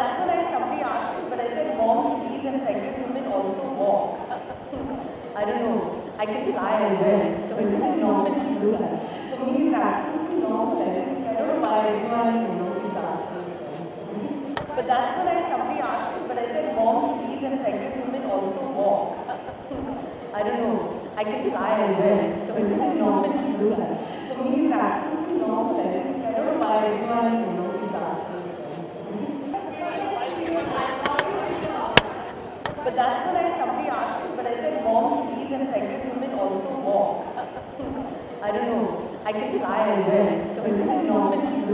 that's what I, somebody asked me, but I said, mom, please, and pregnant women also walk. I don't know, I can fly as well, so isn't it normal to do that? So me, it's absolutely normal, I think. I don't know why everyone, you know, keeps asking. But that's what I, somebody asked me, but I said, mom, please, and pregnant women also walk. I don't know, I can fly as well, so isn't it But that's what I somebody asked me. But I said, Mom, please, and pregnant women also walk. I don't know. I can fly as well. So is it normal to do that?